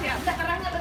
Siap, udah kerangan.